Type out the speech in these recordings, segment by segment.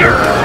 Thunder!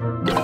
Yeah.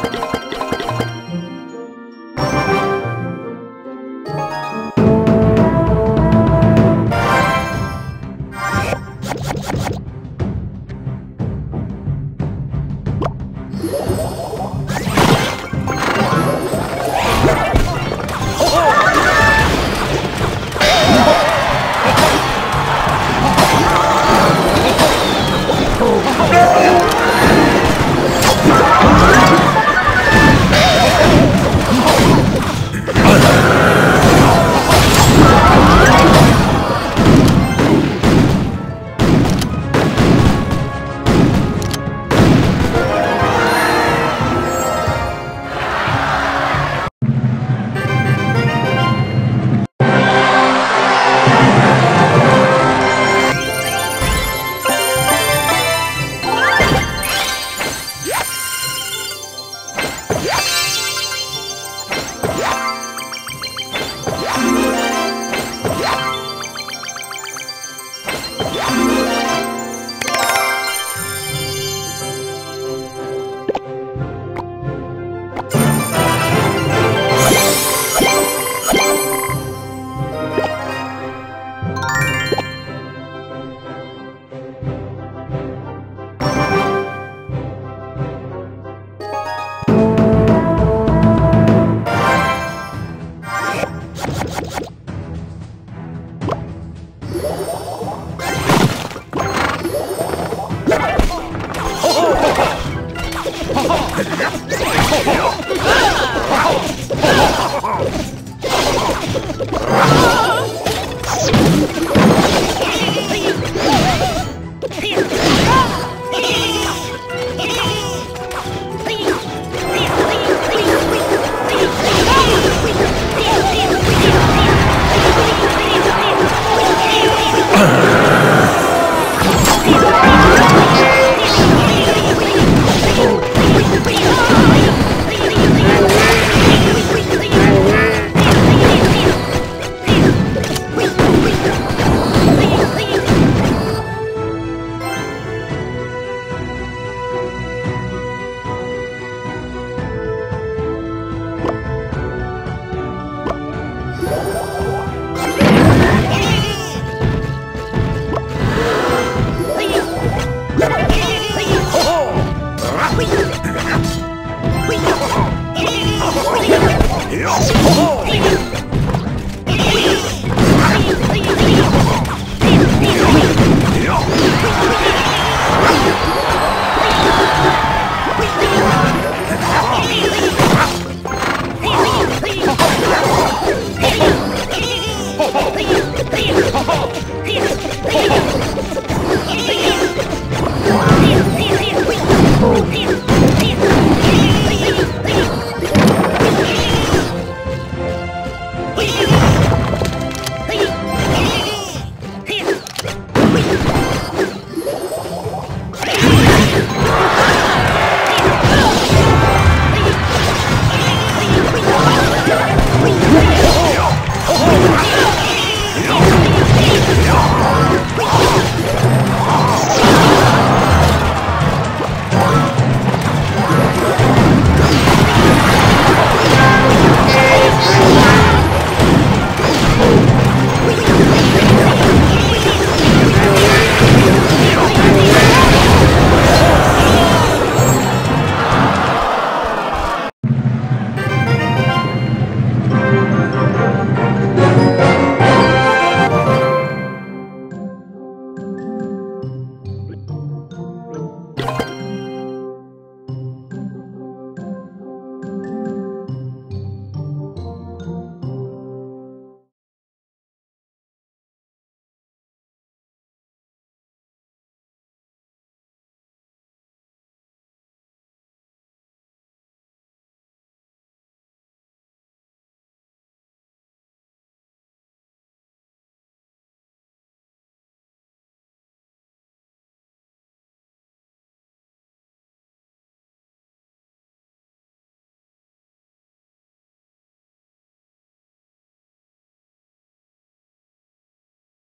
Oh!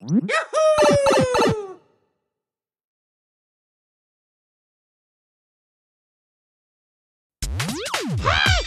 Yahoo! Hey!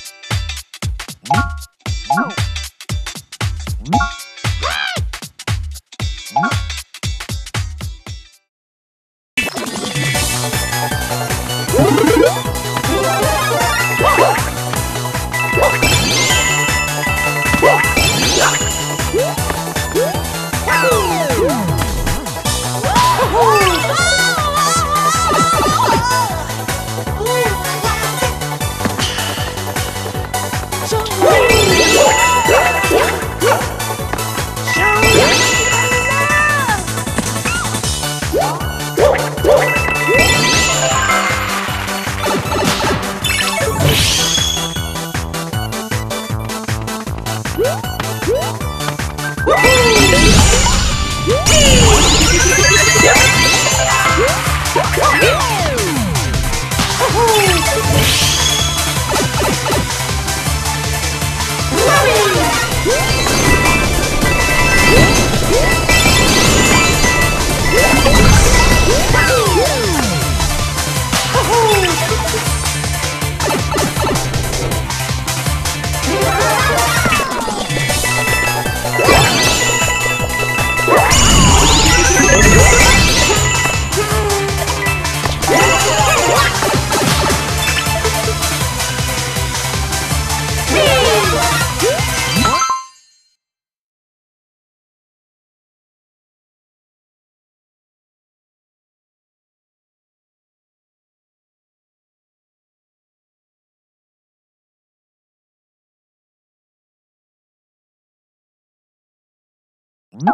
Woo!